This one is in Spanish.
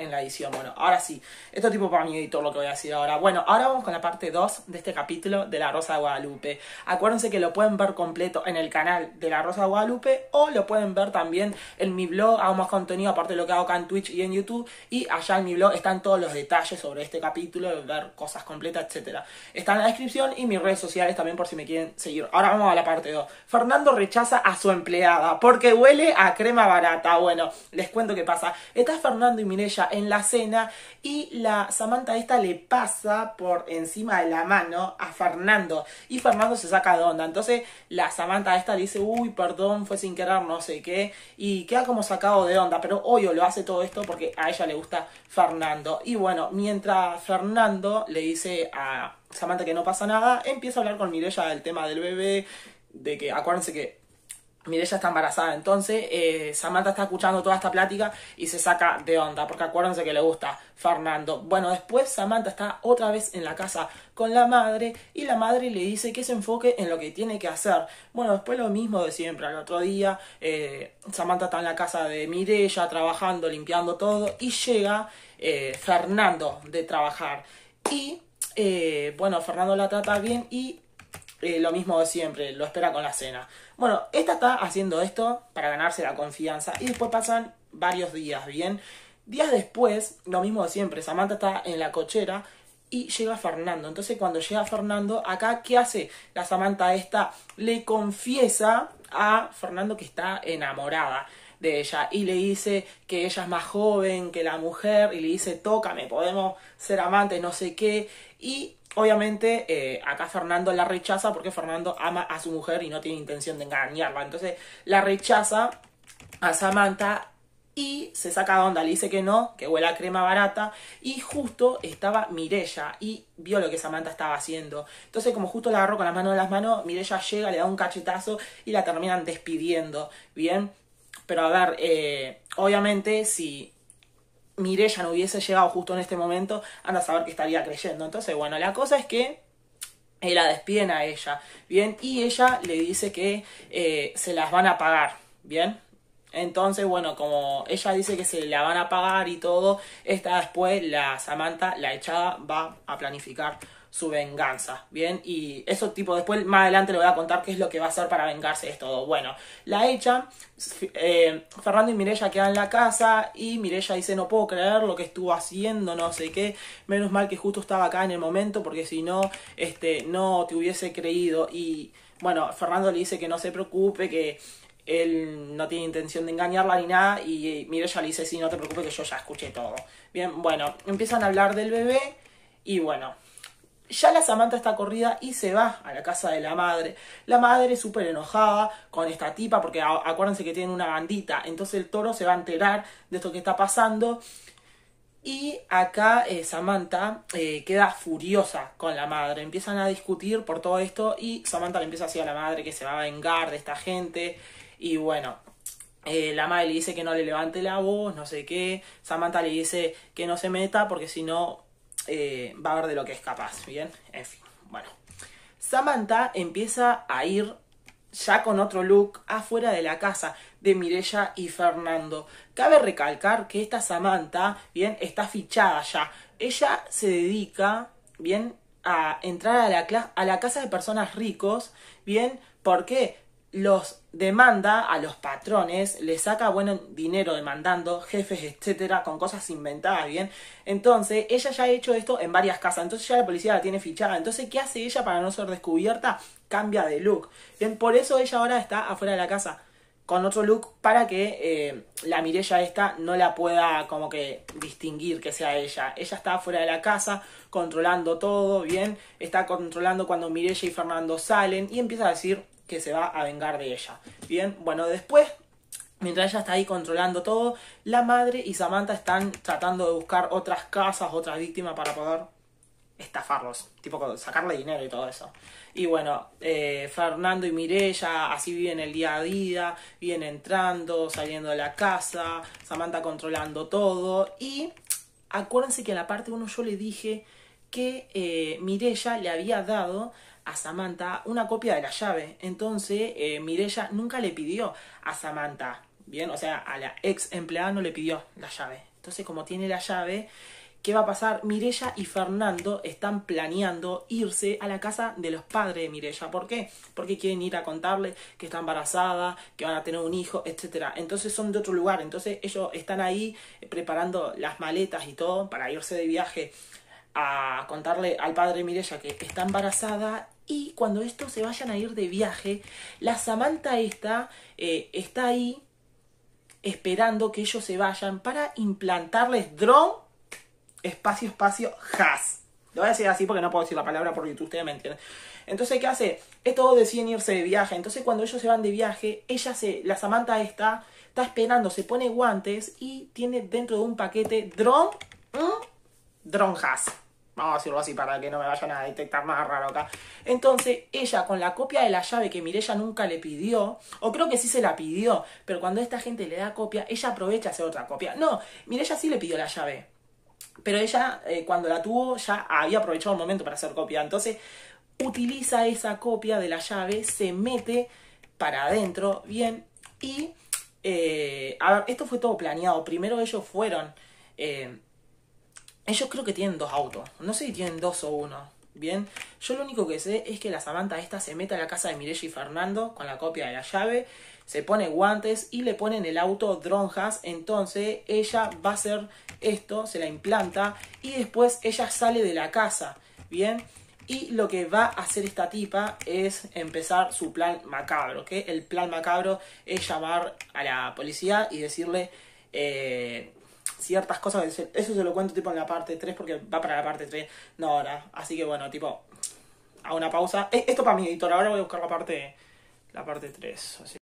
en la edición. Bueno, ahora sí, esto es tipo para mi editor lo que voy a decir ahora. Bueno, ahora vamos con la parte 2 de este capítulo de La Rosa de Guadalupe. Acuérdense que lo pueden ver completo en el canal de La Rosa de Guadalupe o lo pueden ver también en mi blog. Hago más contenido aparte de lo que hago acá en Twitch y en YouTube. Y allá en mi blog están todos los detalles sobre este capítulo, ver cosas completas, etcétera. Está en la descripción y mis redes sociales también por si me quieren seguir. Ahora vamos a la parte 2. Fernando rechaza a su empleada porque huele a crema barata. Bueno, les cuento qué pasa. Está Fernando y Mirella en la cena y la Samantha esta le pasa por encima de la mano a Fernando y Fernando se saca de onda. Entonces la Samantha esta le dice, uy, perdón, fue sin querer, no sé qué, y queda como sacado de onda, pero obvio lo hace todo esto porque a ella le gusta Fernando. Y bueno, mientras Fernando le dice a Samantha que no pasa nada, empieza a hablar con Mirella del tema del bebé, de que acuérdense que Mirella está embarazada, entonces eh, Samantha está escuchando toda esta plática y se saca de onda, porque acuérdense que le gusta Fernando. Bueno, después Samantha está otra vez en la casa con la madre y la madre le dice que se enfoque en lo que tiene que hacer. Bueno, después lo mismo de siempre, al otro día eh, Samantha está en la casa de Mirella trabajando, limpiando todo y llega eh, Fernando de trabajar. Y bueno, Fernando la trata bien y lo mismo de siempre, lo espera con la cena. Bueno, esta está haciendo esto para ganarse la confianza y después pasan varios días, ¿bien? Días después, lo mismo de siempre, Samantha está en la cochera y llega Fernando. Entonces cuando llega Fernando, acá, ¿qué hace? La Samantha esta le confiesa a Fernando que está enamorada de ella y le dice que ella es más joven que la mujer y le dice tócame, podemos ser amantes, no sé qué y obviamente eh, acá Fernando la rechaza porque Fernando ama a su mujer y no tiene intención de engañarla. Entonces la rechaza a Samantha y se saca de onda, le dice que no, que huele a crema barata y justo estaba Mirella y vio lo que Samantha estaba haciendo. Entonces como justo la agarró con las manos en las manos, Mirella llega, le da un cachetazo y la terminan despidiendo, ¿bien? Pero a ver, eh, obviamente si Mirella no hubiese llegado justo en este momento, anda a saber que estaría creyendo. Entonces, bueno, la cosa es que eh, la despiden a ella, ¿bien? Y ella le dice que eh, se las van a pagar, ¿bien? Entonces, bueno, como ella dice que se la van a pagar y todo, esta después, la Samantha, la echada, va a planificar su venganza, ¿bien? Y eso tipo, después más adelante le voy a contar qué es lo que va a hacer para vengarse de todo. Bueno, la echan, eh, Fernando y Mirella quedan en la casa y Mirella dice no puedo creer lo que estuvo haciendo, no sé qué, menos mal que justo estaba acá en el momento porque si no, este, no te hubiese creído y bueno, Fernando le dice que no se preocupe, que él no tiene intención de engañarla ni nada y Mirella le dice sí, no te preocupes que yo ya escuché todo. Bien, bueno, empiezan a hablar del bebé y bueno, ya la Samantha está corrida y se va a la casa de la madre. La madre súper enojada con esta tipa porque acuérdense que tienen una bandita. Entonces el toro se va a enterar de esto que está pasando. Y acá eh, Samantha eh, queda furiosa con la madre. Empiezan a discutir por todo esto y Samantha le empieza a decir a la madre que se va a vengar de esta gente. Y bueno, eh, la madre le dice que no le levante la voz, no sé qué. Samantha le dice que no se meta porque si no eh, va a ver de lo que es capaz, ¿bien? En fin, bueno. Samantha empieza a ir ya con otro look afuera de la casa de Mirella y Fernando. Cabe recalcar que esta Samantha, bien, está fichada ya. Ella se dedica, bien, a entrar a la, a la casa de personas ricos, bien, ¿por qué? Los demanda a los patrones, le saca buen dinero demandando, jefes, etcétera, con cosas inventadas, ¿bien? Entonces, ella ya ha hecho esto en varias casas, entonces ya la policía la tiene fichada. Entonces, ¿qué hace ella para no ser descubierta? Cambia de look. Bien, por eso ella ahora está afuera de la casa con otro look para que eh, la Mirella esta no la pueda como que distinguir que sea ella. Ella está fuera de la casa controlando todo, bien, está controlando cuando Mirella y Fernando salen y empieza a decir que se va a vengar de ella. Bien, bueno, después, mientras ella está ahí controlando todo, la madre y Samantha están tratando de buscar otras casas, otras víctimas para poder estafarlos, tipo sacarle dinero y todo eso. Y bueno, eh, Fernando y Mirella así viven el día a día, vienen entrando, saliendo de la casa, Samantha controlando todo. Y acuérdense que en la parte 1 yo le dije que eh, Mirella le había dado a Samantha una copia de la llave. Entonces, eh, Mirella nunca le pidió a Samantha, bien, o sea, a la ex empleada no le pidió la llave. Entonces, como tiene la llave, ¿qué va a pasar? Mirella y Fernando están planeando irse a la casa de los padres de Mirella. ¿Por qué? Porque quieren ir a contarle que está embarazada, que van a tener un hijo, etcétera. Entonces son de otro lugar. Entonces ellos están ahí preparando las maletas y todo para irse de viaje a contarle al padre Mirella que está embarazada y cuando estos se vayan a ir de viaje, la Samantha eh, está ahí esperando que ellos se vayan para implantarles drone, espacio, espacio, has. Lo voy a decir así porque no puedo decir la palabra por YouTube, ustedes me entienden. Entonces, ¿qué hace? Estos deciden irse de viaje. Entonces, cuando ellos se van de viaje, ella se, la Samantha está, está esperando, se pone guantes y tiene dentro de un paquete drone, drone has. Vamos a decirlo así para que no me vayan a detectar nada raro acá. Entonces, ella con la copia de la llave que Mirella nunca le pidió, o creo que sí se la pidió, pero cuando esta gente le da copia, ella aprovecha a hacer otra copia. No, Mirella sí le pidió la llave. Pero ella, eh, cuando la tuvo, ya había aprovechado el momento para hacer copia. Entonces, utiliza esa copia de la llave, se mete para adentro, bien, y... Eh, a ver, esto fue todo planeado. Primero ellos fueron... Eh, ellos creo que tienen dos autos. No sé si tienen dos o uno. Bien. Yo lo único que sé es que la Samantha esta se mete a la casa de Mireille y Fernando con la copia de la llave. Se pone guantes y le ponen el auto Dronjas. Entonces ella va a hacer esto, se la implanta y después ella sale de la casa. Bien. Y lo que va a hacer esta tipa es empezar su plan macabro. Que el plan macabro es llamar a la policía y decirle... Eh, ciertas cosas. Eso se lo cuento tipo en la parte 3 porque va para la parte 3. No ahora. Así que bueno, tipo, a una pausa. E, esto para mi editor. Ahora voy a buscar la parte, la parte 3. Así.